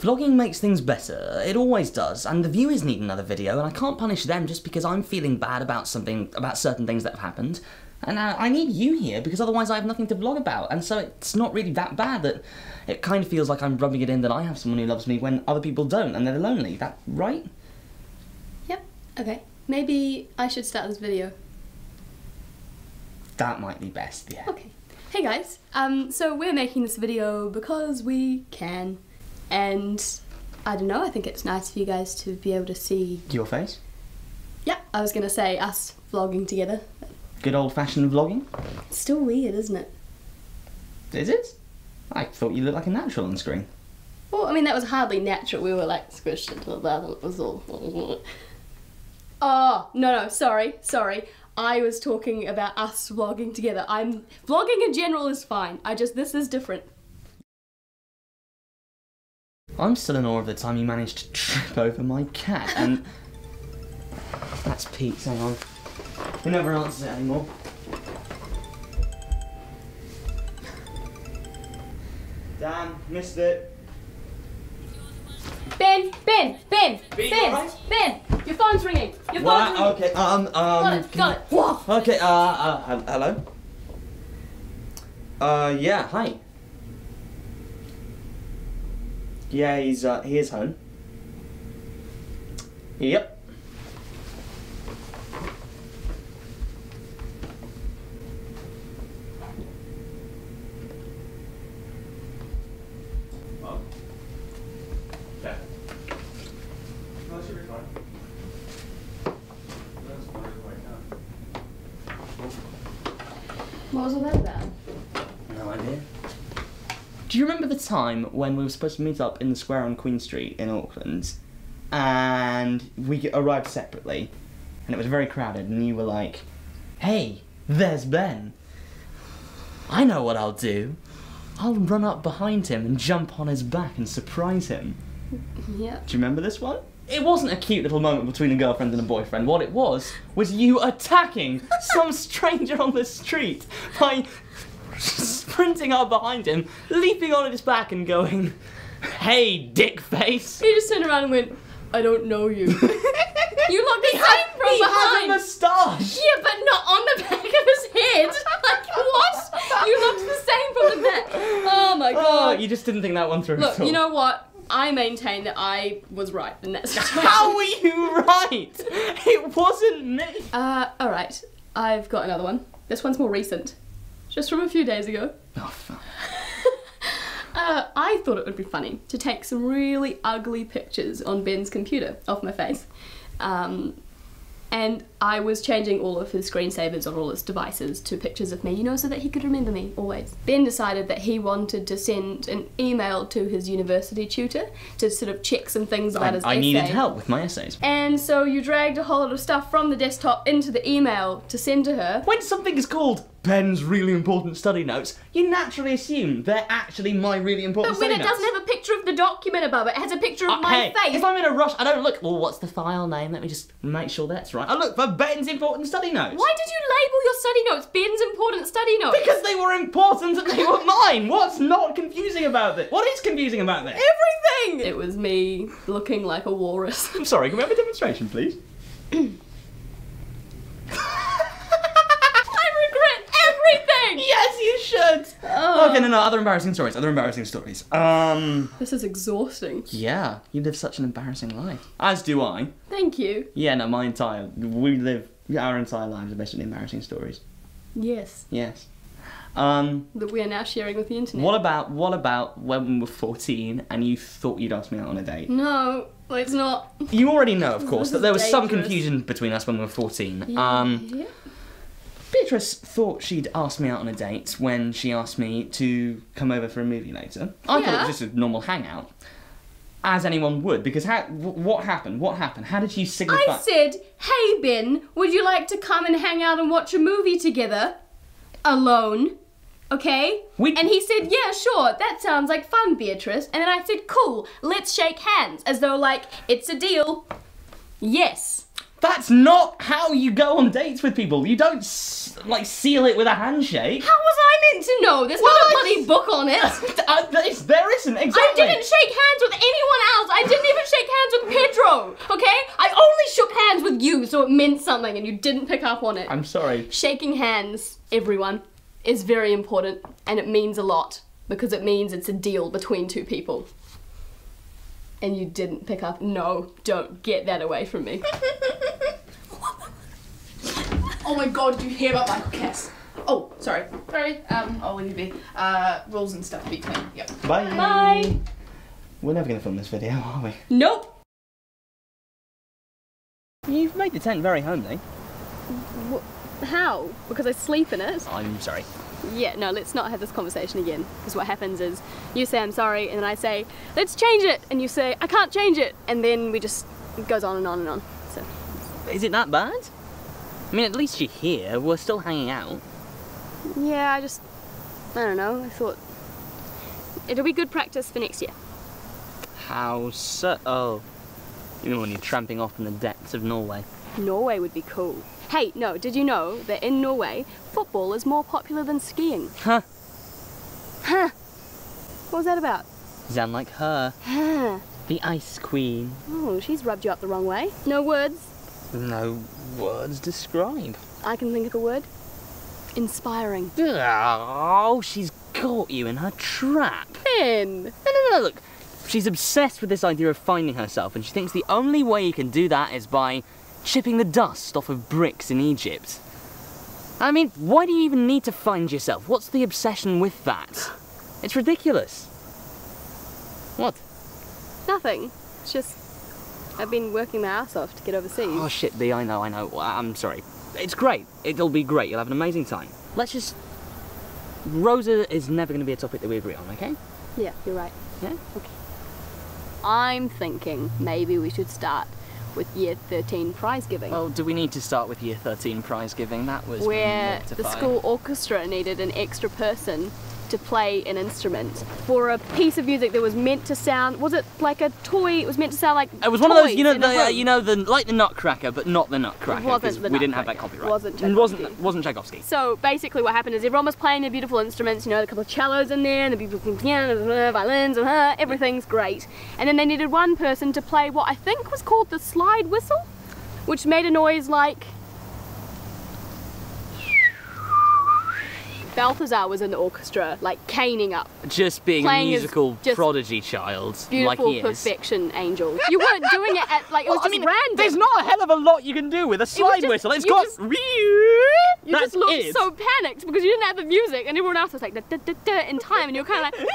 Vlogging makes things better. It always does, and the viewers need another video, and I can't punish them just because I'm feeling bad about something, about certain things that have happened. And uh, I need you here because otherwise I have nothing to vlog about, and so it's not really that bad that it kind of feels like I'm rubbing it in that I have someone who loves me when other people don't, and they're lonely. That right? Yep. Okay. Maybe I should start this video. That might be best. Yeah. Okay. Hey guys. Um. So we're making this video because we can, and I don't know. I think it's nice for you guys to be able to see. Your face. Yeah. I was gonna say us vlogging together. Good old-fashioned vlogging. It's still weird, isn't it? Is it? I thought you looked like a natural on screen. Well, I mean that was hardly natural. We were like squished into that. and It was all. Oh no no sorry sorry. I was talking about us vlogging together. I'm vlogging in general is fine. I just this is different. I'm still in awe of the time you managed to trip over my cat, and that's Pete. Hang on, he never answers it anymore. Damn, missed it. Ben Ben Ben Ben, Ben alright? Ben, your phone's ringing. Your phone's What? ringing. Okay. Um. Um. Got it, got it. Whoa. Okay. Uh. uh hello. Uh. Yeah. Hi. Yeah. He's. Uh. He is home. Yep. Yeah. What was that about? No idea. Do you remember the time when we were supposed to meet up in the square on Queen Street in Auckland, and we arrived separately, and it was very crowded, and you were like, "Hey, there's Ben. I know what I'll do. I'll run up behind him and jump on his back and surprise him." Yeah. Do you remember this one? It wasn't a cute little moment between a girlfriend and a boyfriend. What it was was you attacking some stranger on the street by sprinting up behind him, leaping on his back, and going, "Hey, dick face." He just turned around and went, I don't know you. you look the same from he behind. has a moustache. Yeah, but not on the back of his head. Like what? You looked the same from the back. Oh my Oh, god. you just didn't think that one through. Look, all. you know what? I maintain that I was right in that situation. How were you right? It wasn't me. Uh, alright. I've got another one. This one's more recent. Just from a few days ago. Oh. Uh, I thought it would be funny to take some really ugly pictures on Ben's computer of my face. Um, and I was changing all of his screensavers on all his devices to pictures of me, you know, so that he could remember me always. Ben decided that he wanted to send an email to his university tutor to sort of check some things about I, his I essay. needed help with my essays. And so you dragged a whole lot of stuff from the desktop into the email to send to her. When something is called Ben's really important study notes, you naturally assume they're actually my really important But when it notes. doesn't have a picture of the document above it, it has a picture of Uh, my hey, face. if I'm in a rush, I don't look. Well, what's the file name? Let me just make sure that's right. I look for Ben's important study notes. Why did you label your study notes Ben's important study notes? Because they were important and they were mine. What's not confusing about this? What is confusing about this? everything! It was me looking like a walrus. I'm sorry. Can we have a demonstration, please? should. Oh. Okay, no, no. Other embarrassing stories. Other embarrassing stories. Um. This is exhausting. Yeah, you live such an embarrassing life. As do I. Thank you. Yeah, no, my entire we live our entire lives are basically embarrassing stories. Yes. Yes. Um. That we are now sharing with the internet. What about what about when we were fourteen and you thought you'd ask me out on a date? No, it's not. You already know, of course, that there was some confusion between us when we were fourteen. Um. Yeah. Beatrice thought she'd asked me out on a date when she asked me to come over for a movie later. I thought it was just a normal hangout, as anyone would. Because how, what happened? What happened? How did you signify? I said, hey Ben, would you like to come and hang out and watch a movie together? Alone. Okay? We- And he said, yeah, sure, that sounds like fun, Beatrice. And then I said, cool, let's shake hands. As though, like, it's a deal. Yes. That's not how you go on dates with people. You don't like seal it with a handshake. How was I meant to know? There's well, not a bloody book on it. Uh, there isn't exactly. I didn't shake hands with anyone else. I didn't even shake hands with Pedro. Okay, I only shook hands with you, so it meant something, and you didn't pick up on it. I'm sorry. Shaking hands, everyone, is very important, and it means a lot because it means it's a deal between two people and you didn't pick up. No, don't get that away from me. Oh my god, did you hear about Michael Cass? Oh, sorry. Sorry, um, I'll leave you be. Uh, rules and stuff between. Yep. Bye. Bye. We're never gonna film this video, are we? Nope. You've made the tent very homely. Wh- How? Because I sleep in it? I'm sorry. Yeah, no, let's not have this conversation again. Because what happens is you say I'm sorry, and then I say, let's change it, and you say, I can't change it, and then we just, it goes on and on and on. So, Is it that bad? I mean, at least you're here. We're still hanging out. yeah, I just, I don't know, I thought it'll be good practice for next year. How so? Oh. You mean when you're tramping off in the depths of Norway? Norway would be cool. Hey, no, did you know that in Norway, football is more popular than skiing? Huh. Huh. What was that about? Sound like her. Huh. The Ice Queen. Oh, she's rubbed you up the wrong way. No words. No words describe. I can think of a word. Inspiring. Oh, she's caught you in her trap. Ben! No, no, no, look. She's obsessed with this idea of finding herself, and she thinks the only way you can do that is by chipping the dust off of bricks in Egypt. I mean, why do you even need to find yourself? What's the obsession with that? It's ridiculous. What? Nothing. It's just I've been working my ass off to get overseas. Oh shit, B, I know, I know. I'm sorry. It's great. It'll be great. You'll have an amazing time. Let's just. Rosa is never going to be a topic that we agree on, okay? Yeah, you're right. Yeah? Okay. I'm thinking maybe we should start with year 13 prize giving. Well, do we need to start with year 13 prize giving? That was where the school orchestra needed an extra person to play an instrument for a piece of music that was meant to sound was it like a toy it was meant to sound like It was one of those, you know, the, uh, you know, the like the Nutcracker, but not the Nutcracker. wasn't 'cause the we didn't have that Nutcracker. copyright. Wasn't It wasn't Tchaikovsky. wasn't Tchaikovsky. So basically, what happened is everyone was playing their beautiful instruments. You know, a couple of cellos in there, and the beautiful pianos, violins, and uh, everything's great. And then they needed one person to play what I think was called the slide whistle, which made a noise like. Balthazar was in the orchestra, like caning up. Just being a Playing his- musical just prodigy child, like Beautiful he is. perfection angel. You weren't doing it at like it was Well, I mean, random. there's not a hell of a lot you can do with a slide just- whistle. It's got. just- You That's just looked it. so panicked because you didn't have the music, and everyone else was like da, da, da, da, in time, and you were kind of like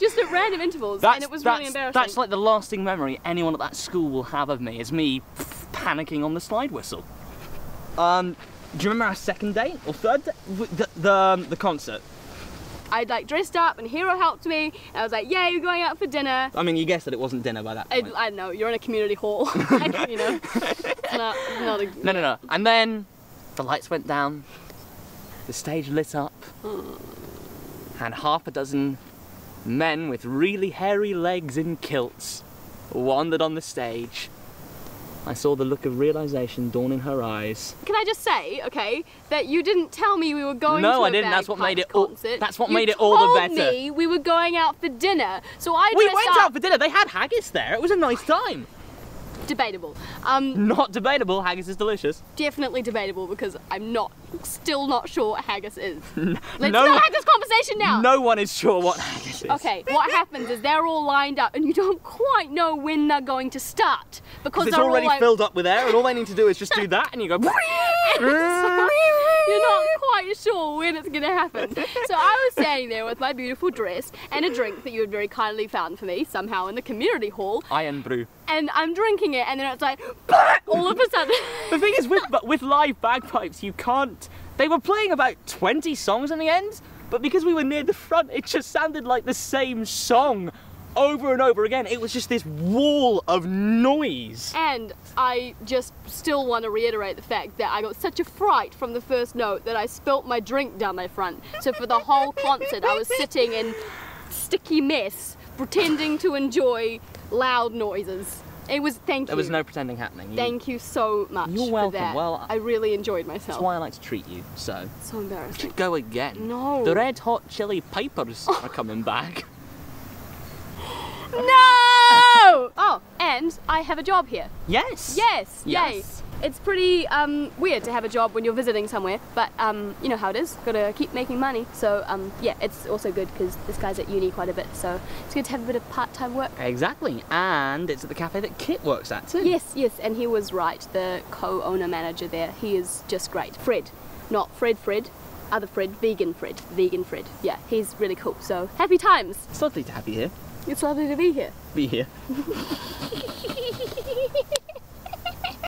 just at random intervals, That's, and it was that's, really embarrassing. That's like the lasting memory anyone at that school will have of me is me panicking on the slide whistle. Um, do you remember our second date or third? Date? The the, um, the concert. I'd like dressed up, and Hero helped me, and I was like, "Yay, we're going out for dinner." I mean, you guessed that it wasn't dinner by that I, point. I don't know you're in a community hall, like, you know. Not, not a, No, no, no. And then the lights went down, the stage lit up, and half a dozen men with really hairy legs in kilts wandered on the stage. I saw the look of realization dawn in her eyes. Can I just say, okay, that you didn't tell me we were going No, to a I didn't. That's what made it all- concert. that's what You made it all the better. told me we were going out for dinner, so I We went out for dinner. They had haggis there. It was a nice time. Debatable. Um, Not debatable. Haggis is delicious. definitely debatable because I'm not, still not sure what haggis is. Let's no, not have this conversation now. no one is sure what haggis is. Okay, what happens is they're all lined up and you don't quite know when they're going to start because It's already like, filled up with air, and all they need to do is just do that, and you go. You're not quite sure when it's gonna happen. So I was standing there with my beautiful dress and a drink that you had very kindly found for me somehow in the community hall, Irn-Bru. and I'm drinking it, and then it's like all of a sudden. The thing is, with with live bagpipes, you can't. They were playing about 20 songs in the end, but because we were near the front, it just sounded like the same song over and over again. It was just this wall of noise. And I just still want to reiterate the fact that I got such a fright from the first note that I spilt my drink down my front. So for the whole concert, I was sitting in sticky mess, pretending to enjoy loud noises. It was thank you. There was no pretending happening. You- Thank you so much You're welcome. Well, I really enjoyed myself. That's why I like to treat you. So So embarrassing. go again. No. The Red Hot Chili Peppers are coming back. No! Oh, and I have a job here. Yes. Yes, Yes. yay. It's pretty um, weird to have a job when you're visiting somewhere, but um, you know how it is. Gotta keep making money. So um, yeah, it's also good because this guy's at uni quite a bit, so it's good to have a bit of part-time work. Exactly. And it's at the cafe that Kit works at too. Yes, yes, and he was right. The co-owner manager there, he is just great. Fred, not Fred, Fred, other Fred, vegan Fred, vegan Fred. Yeah, he's really cool. So happy times. It's lovely to have you here. It's lovely to be here. Be here.